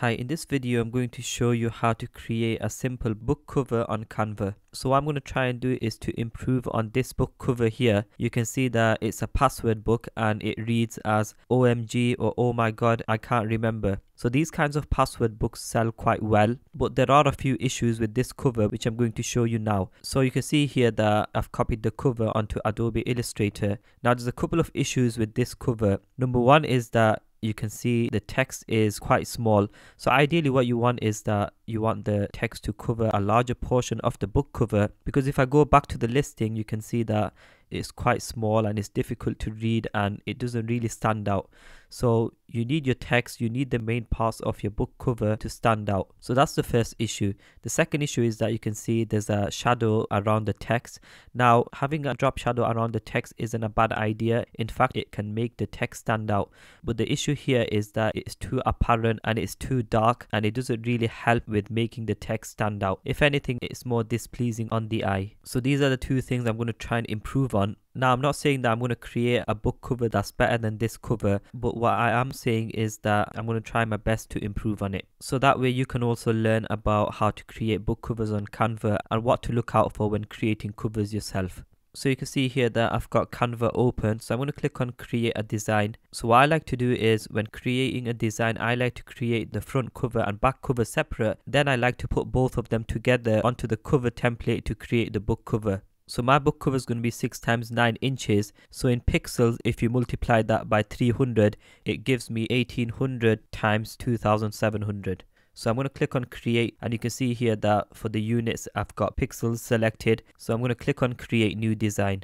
Hi, in this video I'm going to show you how to create a simple book cover on Canva. So what I'm going to try and do is to improve on this book cover here. You can see that it's a password book and it reads as OMG or oh my god I can't remember. So these kinds of password books sell quite well but there are a few issues with this cover which I'm going to show you now. So you can see here that I've copied the cover onto Adobe Illustrator. Now there's a couple of issues with this cover. Number one is that you can see the text is quite small. So ideally what you want is that you want the text to cover a larger portion of the book cover because if I go back to the listing you can see that it's quite small and it's difficult to read and it doesn't really stand out. So you need your text, you need the main parts of your book cover to stand out. So that's the first issue. The second issue is that you can see there's a shadow around the text. Now having a drop shadow around the text isn't a bad idea. In fact, it can make the text stand out. But the issue here is that it's too apparent and it's too dark and it doesn't really help with making the text stand out. If anything, it's more displeasing on the eye. So these are the two things I'm going to try and improve on now, I'm not saying that I'm going to create a book cover that's better than this cover, but what I am saying is that I'm going to try my best to improve on it. So that way you can also learn about how to create book covers on Canva and what to look out for when creating covers yourself. So you can see here that I've got Canva open. So I'm going to click on create a design. So what I like to do is when creating a design, I like to create the front cover and back cover separate. Then I like to put both of them together onto the cover template to create the book cover. So my book cover is going to be 6 times 9 inches. So in pixels, if you multiply that by 300, it gives me 1800 times 2700. So I'm going to click on create and you can see here that for the units I've got pixels selected. So I'm going to click on create new design.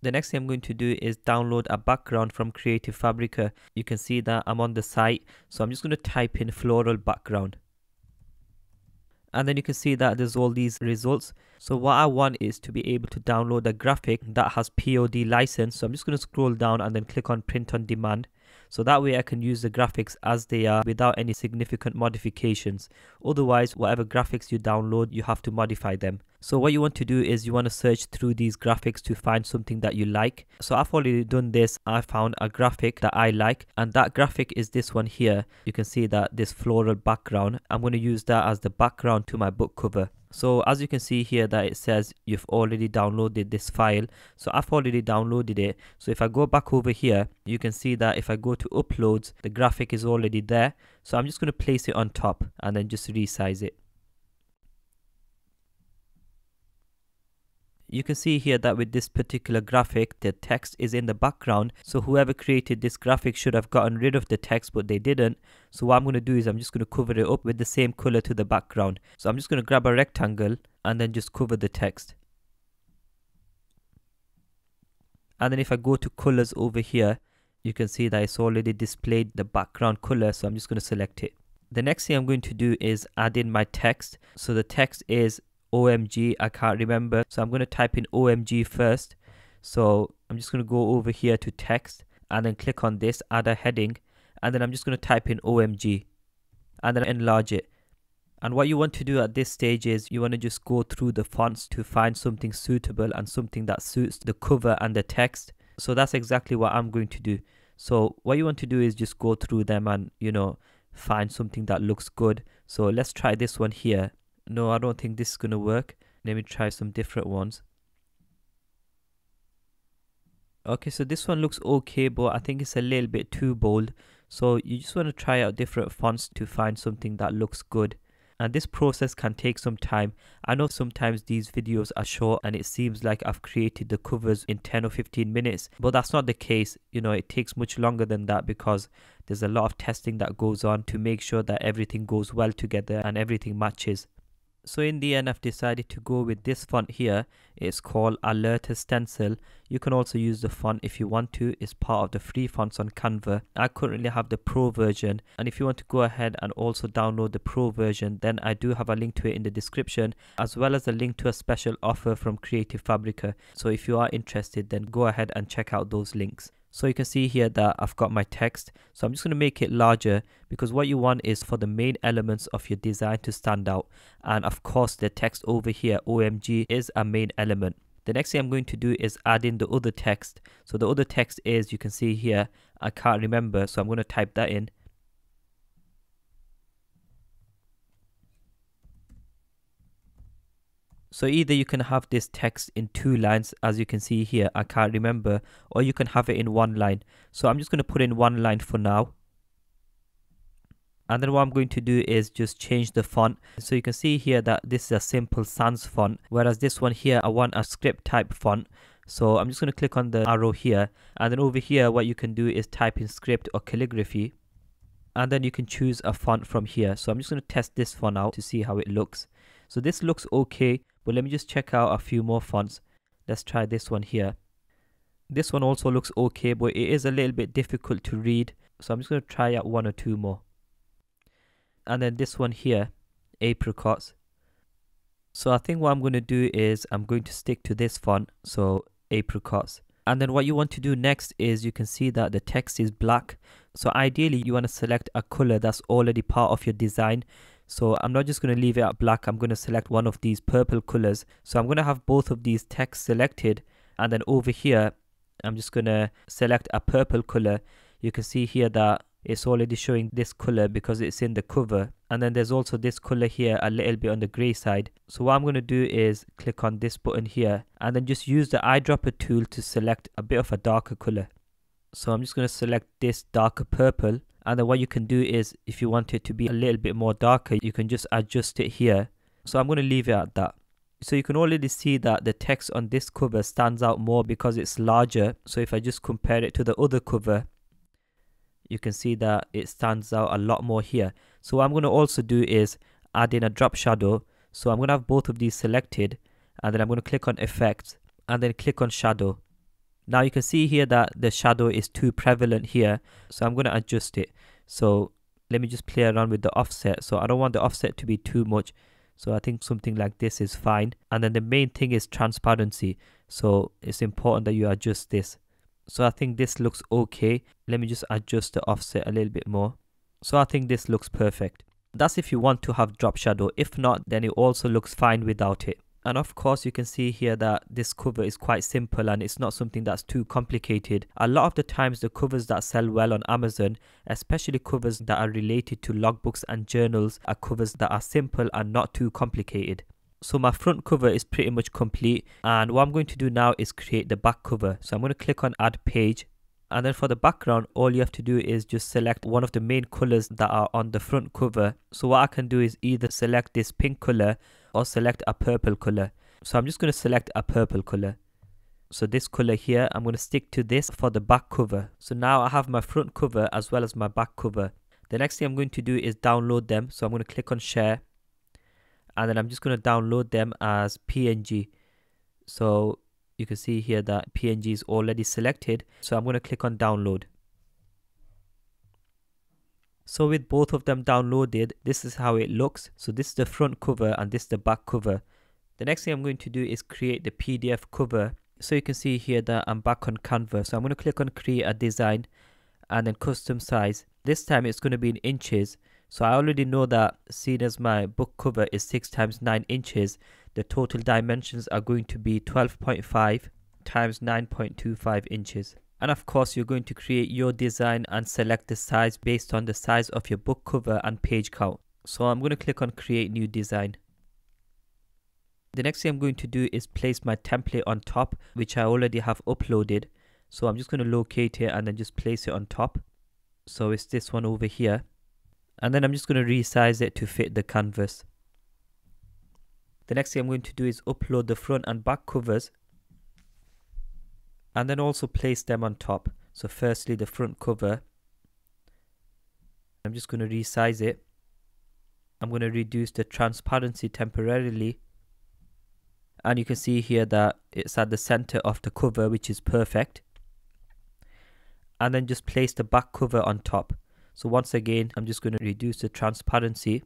The next thing I'm going to do is download a background from Creative Fabrica. You can see that I'm on the site. So I'm just going to type in floral background and then you can see that there's all these results. So what I want is to be able to download a graphic that has POD license. So I'm just going to scroll down and then click on print on demand so that way I can use the graphics as they are without any significant modifications. Otherwise, whatever graphics you download, you have to modify them. So what you want to do is you want to search through these graphics to find something that you like. So I've already done this. I found a graphic that I like and that graphic is this one here. You can see that this floral background. I'm going to use that as the background to my book cover. So as you can see here that it says you've already downloaded this file. So I've already downloaded it. So if I go back over here, you can see that if I go to uploads, the graphic is already there. So I'm just going to place it on top and then just resize it. You can see here that with this particular graphic the text is in the background. So whoever created this graphic should have gotten rid of the text but they didn't. So what I'm going to do is I'm just going to cover it up with the same color to the background. So I'm just going to grab a rectangle and then just cover the text. And then if I go to colors over here you can see that it's already displayed the background color so I'm just going to select it. The next thing I'm going to do is add in my text. So the text is OMG, I can't remember. So I'm going to type in OMG first. So I'm just going to go over here to text and then click on this, add a heading. And then I'm just going to type in OMG and then enlarge it. And what you want to do at this stage is you want to just go through the fonts to find something suitable and something that suits the cover and the text. So that's exactly what I'm going to do. So what you want to do is just go through them and, you know, find something that looks good. So let's try this one here no, I don't think this is going to work. Let me try some different ones. Okay, so this one looks okay, but I think it's a little bit too bold. So you just want to try out different fonts to find something that looks good. And this process can take some time. I know sometimes these videos are short and it seems like I've created the covers in 10 or 15 minutes, but that's not the case. You know, it takes much longer than that because there's a lot of testing that goes on to make sure that everything goes well together and everything matches. So in the end I've decided to go with this font here. It's called Allerta Stencil. You can also use the font if you want to. It's part of the free fonts on Canva. I currently have the pro version and if you want to go ahead and also download the pro version then I do have a link to it in the description as well as a link to a special offer from Creative Fabrica. So if you are interested then go ahead and check out those links. So you can see here that I've got my text. So I'm just going to make it larger because what you want is for the main elements of your design to stand out. And of course the text over here, OMG, is a main element. The next thing I'm going to do is add in the other text. So the other text is, you can see here, I can't remember. So I'm going to type that in. So either you can have this text in two lines as you can see here, I can't remember, or you can have it in one line. So I'm just going to put in one line for now. And then what I'm going to do is just change the font. So you can see here that this is a simple sans font, whereas this one here, I want a script type font. So I'm just going to click on the arrow here. And then over here, what you can do is type in script or calligraphy. And then you can choose a font from here. So I'm just going to test this font out to see how it looks. So this looks okay. But let me just check out a few more fonts. Let's try this one here. This one also looks okay, but it is a little bit difficult to read. So I'm just going to try out one or two more. And then this one here, apricots. So I think what I'm going to do is I'm going to stick to this font. So apricots. And then what you want to do next is you can see that the text is black. So ideally you want to select a color that's already part of your design. So I'm not just going to leave it at black. I'm going to select one of these purple colors. So I'm going to have both of these texts selected. And then over here, I'm just going to select a purple color. You can see here that it's already showing this color because it's in the cover and then there's also this color here a little bit on the gray side so what i'm going to do is click on this button here and then just use the eyedropper tool to select a bit of a darker color so i'm just going to select this darker purple and then what you can do is if you want it to be a little bit more darker you can just adjust it here. So i'm going to leave it at that. So you can already see that the text on this cover stands out more because it's larger. So if i just compare it to the other cover you can see that it stands out a lot more here. So what i'm going to also do is add in a drop shadow. So i'm going to have both of these selected and then i'm going to click on effects and then click on shadow now you can see here that the shadow is too prevalent here. So I'm going to adjust it. So let me just play around with the offset. So I don't want the offset to be too much. So I think something like this is fine. And then the main thing is transparency. So it's important that you adjust this. So I think this looks okay. Let me just adjust the offset a little bit more. So I think this looks perfect. That's if you want to have drop shadow. If not, then it also looks fine without it. And of course, you can see here that this cover is quite simple and it's not something that's too complicated. A lot of the times, the covers that sell well on Amazon, especially covers that are related to logbooks and journals, are covers that are simple and not too complicated. So my front cover is pretty much complete and what I'm going to do now is create the back cover. So I'm going to click on add page and then for the background all you have to do is just select one of the main colors that are on the front cover so what I can do is either select this pink color or select a purple color. So I'm just going to select a purple color. So this color here, I'm going to stick to this for the back cover. So now I have my front cover as well as my back cover. The next thing I'm going to do is download them. So I'm going to click on share and then I'm just going to download them as PNG. So you can see here that PNG is already selected. So I'm going to click on download. So with both of them downloaded, this is how it looks. So this is the front cover and this is the back cover. The next thing I'm going to do is create the PDF cover. So you can see here that I'm back on Canva. So I'm going to click on create a design and then custom size. This time it's going to be in inches. So I already know that seeing as my book cover is 6 times 9 inches, the total dimensions are going to be 12.5 times 9.25 inches. And of course, you're going to create your design and select the size based on the size of your book cover and page count. So I'm going to click on create new design. The next thing I'm going to do is place my template on top, which I already have uploaded. So I'm just going to locate it and then just place it on top. So it's this one over here. And then I'm just going to resize it to fit the canvas. The next thing I'm going to do is upload the front and back covers and then also place them on top. So firstly the front cover, I'm just going to resize it. I'm going to reduce the transparency temporarily. And you can see here that it's at the center of the cover which is perfect. And then just place the back cover on top. So once again I'm just going to reduce the transparency.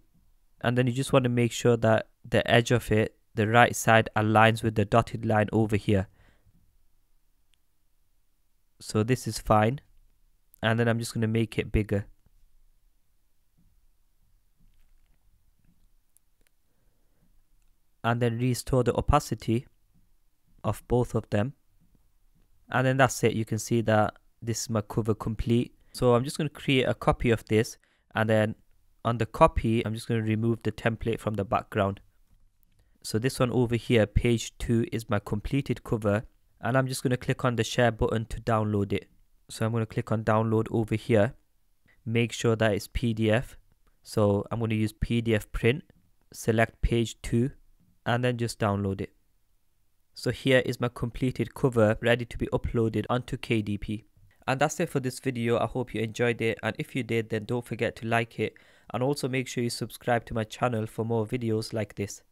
And then you just want to make sure that the edge of it the right side aligns with the dotted line over here so this is fine. And then I'm just going to make it bigger. And then restore the opacity of both of them. And then that's it. You can see that this is my cover complete. So I'm just going to create a copy of this. And then on the copy I'm just going to remove the template from the background. So this one over here, page 2 is my completed cover and I'm just going to click on the share button to download it. So I'm going to click on download over here. Make sure that it's PDF. So I'm going to use PDF print, select page 2 and then just download it. So here is my completed cover ready to be uploaded onto KDP. And that's it for this video. I hope you enjoyed it. And if you did, then don't forget to like it. And also make sure you subscribe to my channel for more videos like this.